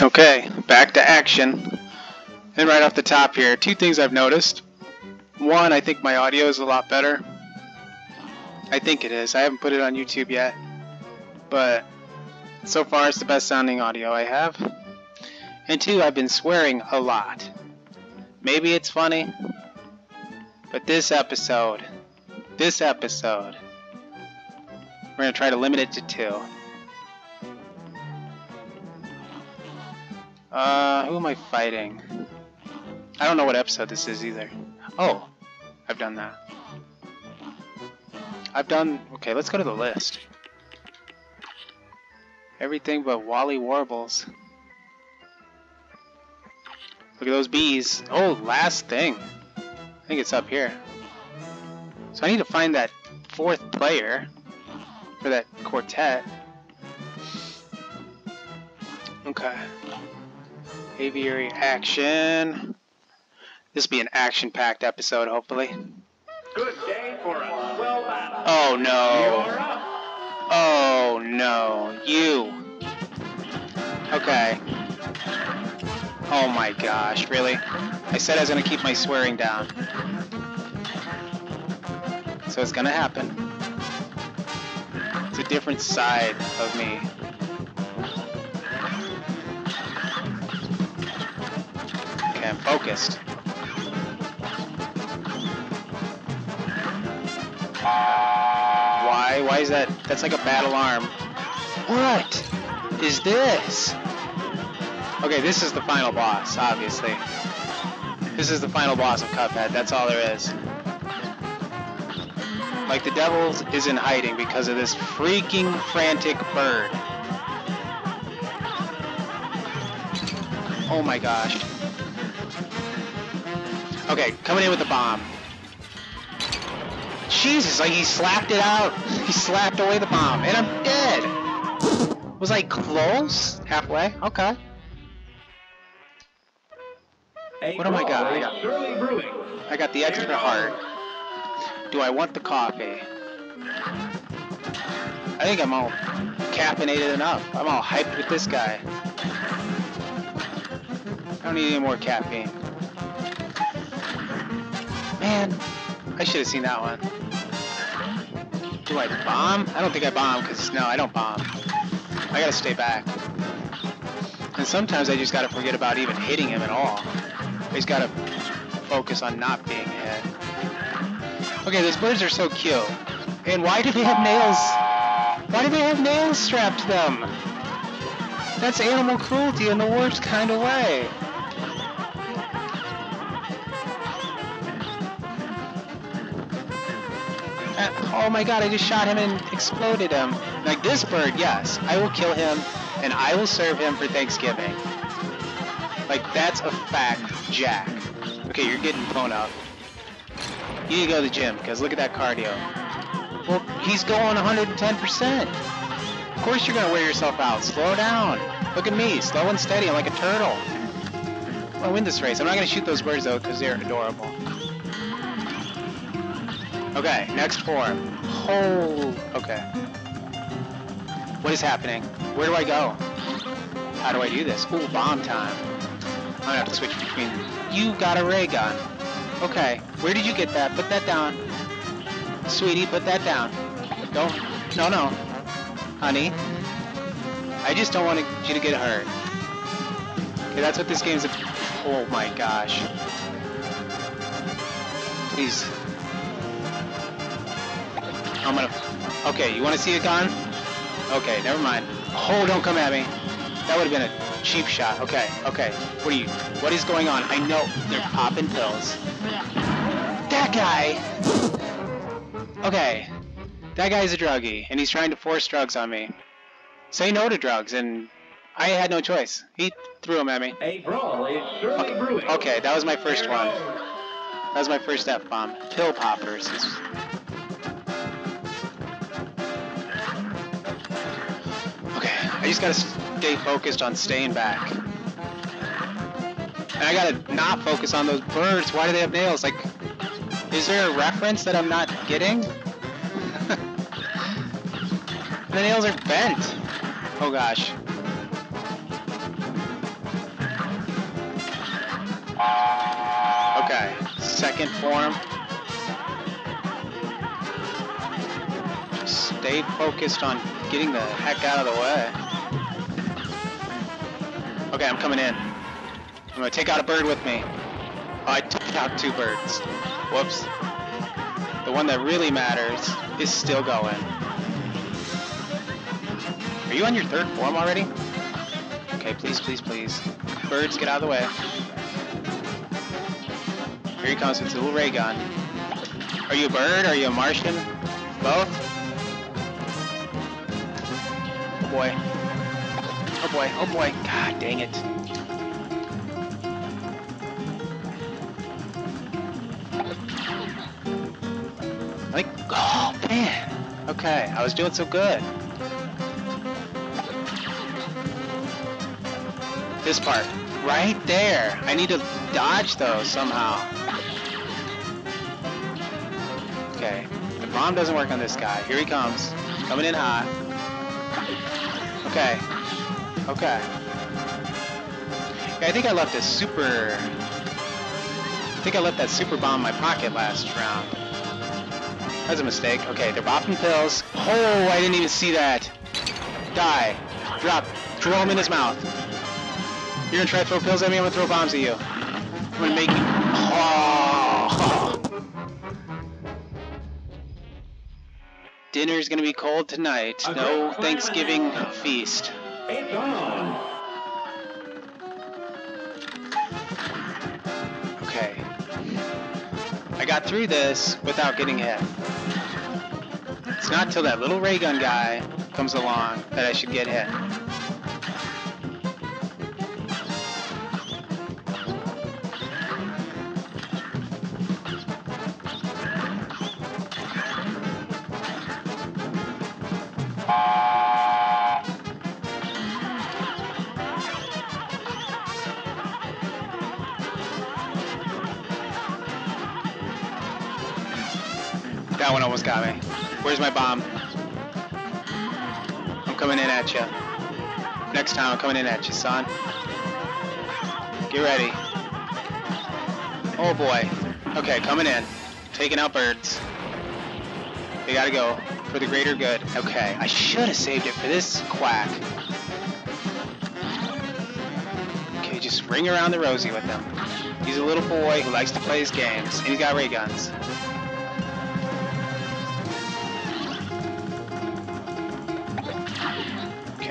Okay, back to action. And right off the top here, two things I've noticed. One, I think my audio is a lot better. I think it is. I haven't put it on YouTube yet. But so far it's the best sounding audio I have. And two, I've been swearing a lot. Maybe it's funny, but this episode, this episode, we're going to try to limit it to two. Uh, who am I fighting? I don't know what episode this is either. Oh, I've done that. I've done... Okay, let's go to the list. Everything but Wally Warbles. Look at those bees. Oh, last thing. I think it's up here. So I need to find that fourth player for that quartet. Okay. Aviary action. This will be an action-packed episode, hopefully. Good day for a swell battle. Oh no. Oh no. You. Okay. Oh my gosh, really? I said I was gonna keep my swearing down. So it's gonna happen. It's a different side of me. I'm focused. Why? Why is that? That's like a bad alarm. What is this? Okay, this is the final boss, obviously. This is the final boss of Cuphead, that's all there is. Like, the devil is in hiding because of this freaking frantic bird. Oh my gosh. Okay, coming in with the bomb. Jesus, like he slapped it out. He slapped away the bomb, and I'm dead. Was I close? Halfway? Okay. What am I got? I got- I got the extra heart. Do I want the coffee? I think I'm all caffeinated enough. I'm all hyped with this guy. I don't need any more caffeine. Man, I should have seen that one. Do I bomb? I don't think I bomb, because no, I don't bomb. I gotta stay back. And sometimes I just gotta forget about even hitting him at all. I just gotta focus on not being hit. Okay, those birds are so cute. And why do they have nails? Why do they have nails strapped to them? That's animal cruelty in the worst kind of way. Oh my god, I just shot him and exploded him. Like this bird, yes, I will kill him and I will serve him for Thanksgiving. Like that's a fact, Jack. Okay, you're getting blown up. You need to go to the gym, because look at that cardio. Well, he's going 110%. Of course you're going to wear yourself out. Slow down. Look at me, slow and steady. I'm like a turtle. Going win this race. I'm not going to shoot those birds, though, because they're adorable. Okay, next form. Oh, okay. What is happening? Where do I go? How do I do this? Ooh, bomb time. I'm gonna have to switch between. You got a ray gun. Okay, where did you get that? Put that down. Sweetie, put that down. Don't. No, no. Honey. I just don't want you to get hurt. Okay, that's what this game's. Oh my gosh. Please. I'm gonna. Okay, you want to see a gun? Okay, never mind. Oh, don't come at me. That would have been a cheap shot. Okay, okay. What are you? What is going on? I know they're popping pills. That guy. Okay, that guy's a druggie, and he's trying to force drugs on me. Say no to drugs, and I had no choice. He threw them at me. A brawl is surely brewing. Okay, that was my first one. That was my first F bomb. Pill poppers. I just gotta stay focused on staying back. And I gotta not focus on those birds. Why do they have nails? Like, is there a reference that I'm not getting? the nails are bent. Oh gosh. Okay, second form. Stay focused on getting the heck out of the way. Okay, I'm coming in. I'm gonna take out a bird with me. Oh, I took out two birds. Whoops. The one that really matters is still going. Are you on your third form already? Okay, please, please, please. Birds, get out of the way. Here he comes with his little ray gun. Are you a bird? Are you a Martian? Both? Oh boy. Oh boy, oh boy. God dang it. Like, oh man. Okay, I was doing so good. This part. Right there. I need to dodge those somehow. Okay. The bomb doesn't work on this guy. Here he comes. Coming in hot. Okay. Okay. Yeah, I think I left a super... I think I left that super bomb in my pocket last round. That's a mistake. Okay, they're bopping pills. Oh, I didn't even see that. Die. Drop. Drill him in his mouth. You're gonna try to throw pills at me, I'm gonna throw bombs at you. I'm gonna make you... Oh. Dinner's gonna be cold tonight. No Thanksgiving feast. It's on. Okay. I got through this without getting hit. It's not till that little ray gun guy comes along that I should get hit. My bomb? I'm coming in at you. Next time I'm coming in at you, son. Get ready. Oh boy. Okay, coming in. Taking out birds. They gotta go for the greater good. Okay, I should have saved it for this quack. Okay, just ring around the rosy with him. He's a little boy who likes to play his games, and he's got ray guns.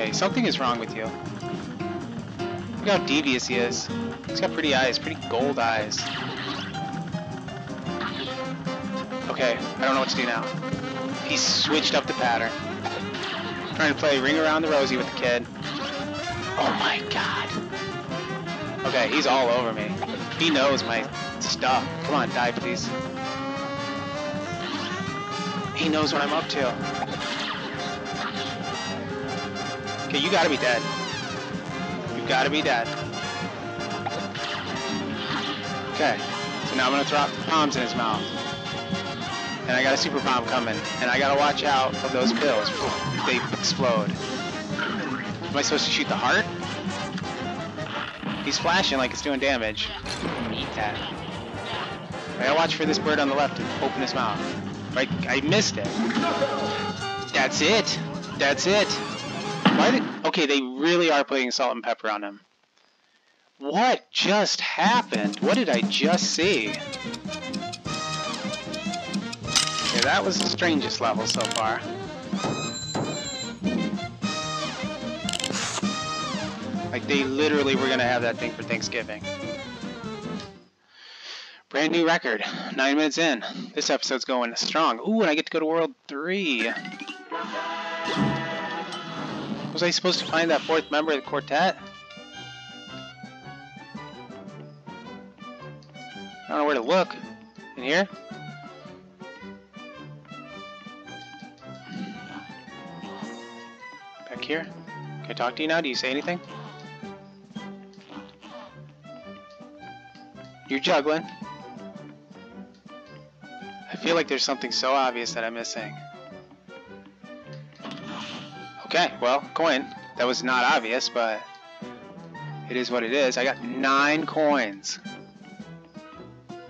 Okay, something is wrong with you. Look how devious he is. He's got pretty eyes, pretty gold eyes. Okay, I don't know what to do now. He switched up the pattern. Trying to play Ring Around the Rosie with the kid. Oh my god. Okay, he's all over me. He knows my stuff. Come on, die please. He knows what I'm up to. Okay, you gotta be dead. You gotta be dead. Okay, so now I'm gonna throw bombs in his mouth. And I got a super bomb coming. And I gotta watch out of those pills. They explode. Am I supposed to shoot the heart? He's flashing like it's doing damage. Eat that. I gotta watch for this bird on the left to open his mouth. Right? I missed it. That's it. That's it. Why did... Okay, they really are putting salt and pepper on him. What just happened? What did I just see? Okay, that was the strangest level so far. Like, they literally were gonna have that thing for Thanksgiving. Brand new record. Nine minutes in. This episode's going strong. Ooh, and I get to go to World 3. Was I supposed to find that fourth member of the quartet? I don't know where to look. In here? Back here? Can I talk to you now? Do you say anything? You're juggling. I feel like there's something so obvious that I'm missing. Okay, well, coin. That was not obvious, but it is what it is. I got nine coins.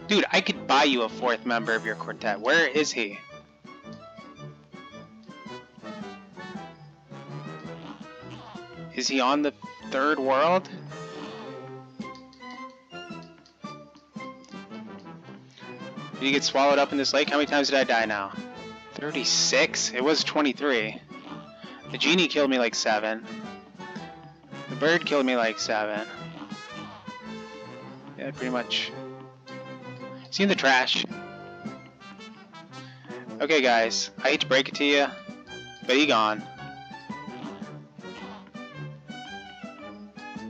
Dude, I could buy you a fourth member of your quartet. Where is he? Is he on the third world? Did he get swallowed up in this lake? How many times did I die now? 36? It was 23. The genie killed me like 7. The bird killed me like 7. Yeah, pretty much. See in the trash. Okay guys, I hate to break it to you, but he gone.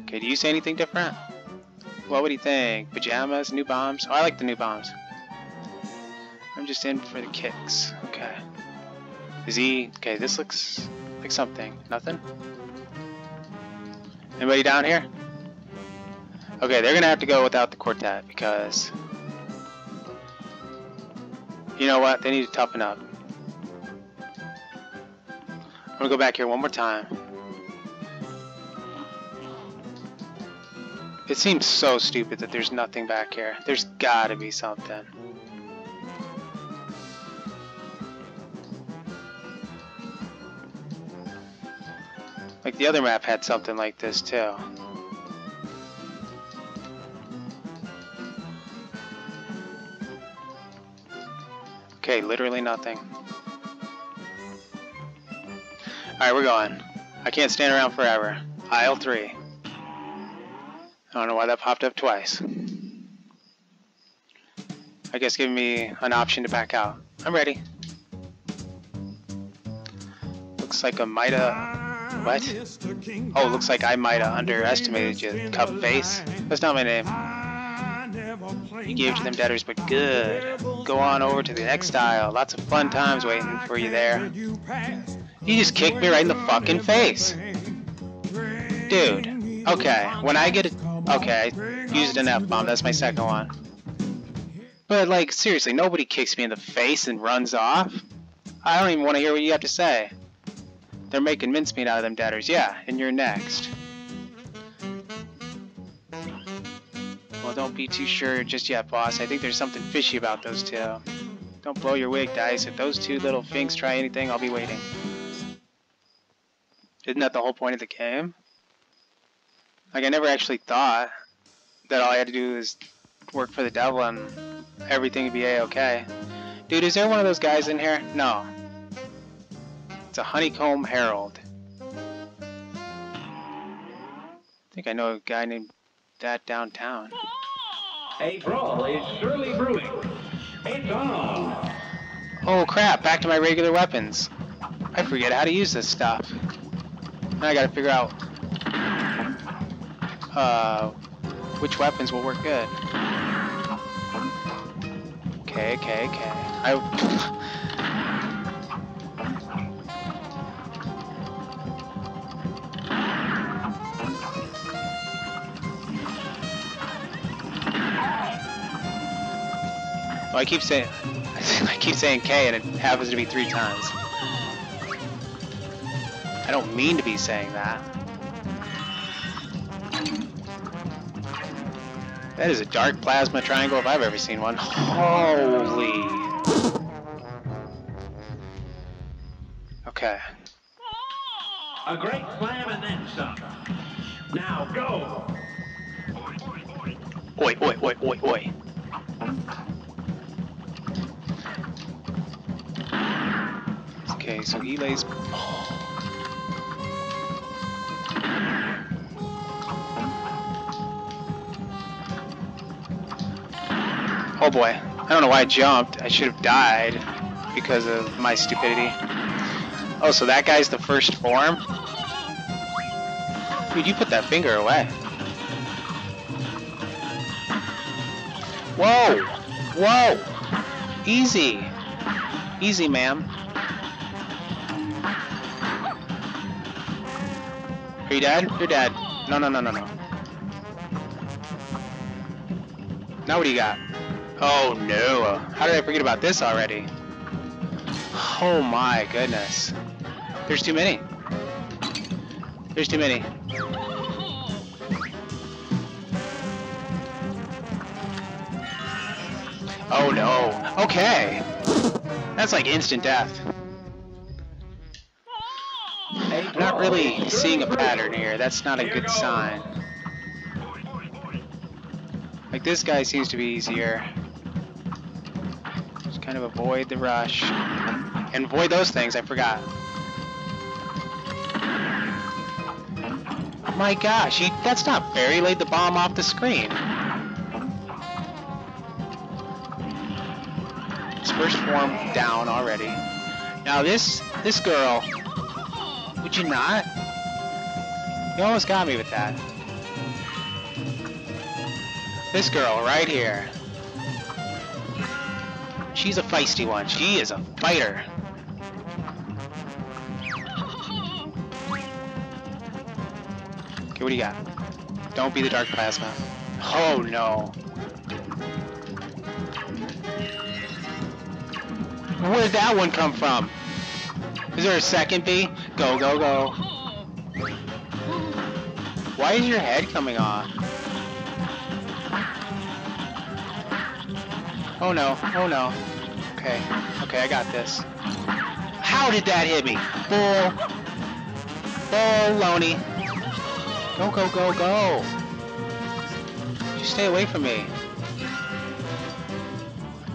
Okay, do you say anything different? What would he think? Pajamas, new bombs? Oh, I like the new bombs. I'm just in for the kicks. Okay. Is he... Okay, this looks like something. Nothing? Anybody down here? Okay, they're gonna have to go without the quartet because... You know what? They need to toughen up. I'm gonna go back here one more time. It seems so stupid that there's nothing back here. There's gotta be something. Like the other map had something like this too. Okay, literally nothing. Alright, we're going. I can't stand around forever. Isle 3. I don't know why that popped up twice. I guess giving me an option to back out. I'm ready. Looks like a Mida... What? Oh, looks like I might have underestimated you, Cup Face. That's not my name. You gave to them debtors, but good. Go on over to the next isle. Lots of fun times waiting for you there. You just kicked me right in the fucking face. Dude. Okay, when I get a... Okay, I used an F-bomb. That's my second one. But, like, seriously, nobody kicks me in the face and runs off. I don't even want to hear what you have to say. They're making mincemeat out of them debtors. Yeah, and you're next. Well, don't be too sure just yet, boss. I think there's something fishy about those two. Don't blow your wig, Dice. If those two little finks try anything, I'll be waiting. Isn't that the whole point of the game? Like, I never actually thought that all I had to do was work for the devil and everything would be a-okay. Dude, is there one of those guys in here? No. It's a Honeycomb Herald. I think I know a guy named that downtown. A brawl is surely brewing. It's on. Oh crap, back to my regular weapons. I forget how to use this stuff. Now I gotta figure out uh, which weapons will work good. Okay, okay, okay. I I keep saying, I keep saying K, and it happens to be three times. I don't mean to be saying that. That is a dark plasma triangle if I've ever seen one. Holy. Okay. A great slam and then some. Now go. Oi, oi, oi, oi, oi. Okay, so he lays. Oh boy. I don't know why I jumped. I should have died because of my stupidity. Oh, so that guy's the first form? Dude, you put that finger away. Whoa! Whoa! Easy! Easy, ma'am. You dead? You're dead. No, no, no, no, no. Now what do you got? Oh no. Uh, how did I forget about this already? Oh my goodness. There's too many. There's too many. Oh no. Okay. That's like instant death. Not really seeing a pattern here. That's not a good sign. Like this guy seems to be easier. Just kind of avoid the rush. And avoid those things, I forgot. My gosh, he, that's not fair. He laid the bomb off the screen. His first form down already. Now this this girl, would you not? You almost got me with that. This girl right here. She's a feisty one. She is a fighter. Okay, what do you got? Don't be the dark plasma. Oh no. Where did that one come from? Is there a second B? Go, go, go. Why is your head coming off? Oh no, oh no. Okay, okay, I got this. How did that hit me? Bull. Bull, Loney. Go, go, go, go. Just stay away from me.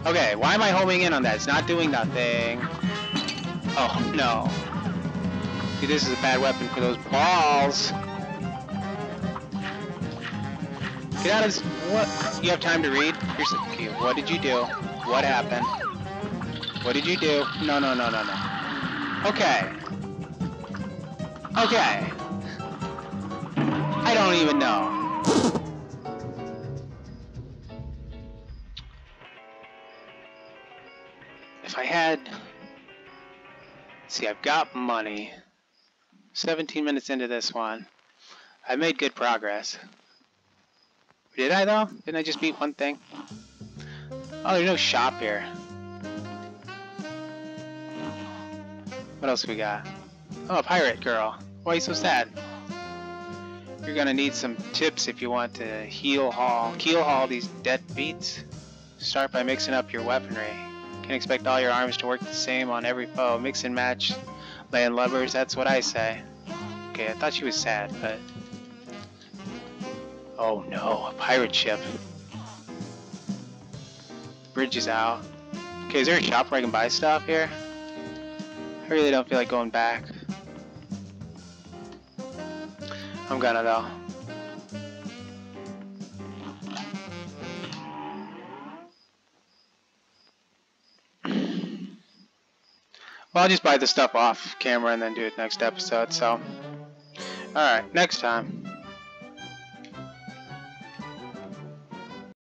Okay, why am I homing in on that? It's not doing nothing. Oh, no. This is a bad weapon for those balls. Get out of this. What? You have time to read? Here's okay, what did you do? What happened? What did you do? No, no, no, no, no. Okay. Okay. I don't even know. If I had... See, I've got money. 17 minutes into this one. I made good progress. Did I though? Didn't I just beat one thing? Oh, there's no shop here. What else we got? Oh, a pirate girl. Why are you so sad? You're gonna need some tips if you want to heal haul, keel haul these dead beats. Start by mixing up your weaponry. Can't expect all your arms to work the same on every foe. Mix and match land lubbers, that's what I say. Okay, I thought she was sad, but... Oh no, a pirate ship. The Bridge is out. Okay, is there a shop where I can buy stuff here? I really don't feel like going back. I'm gonna though. Well, I'll just buy the stuff off camera and then do it next episode, so. Alright, next time.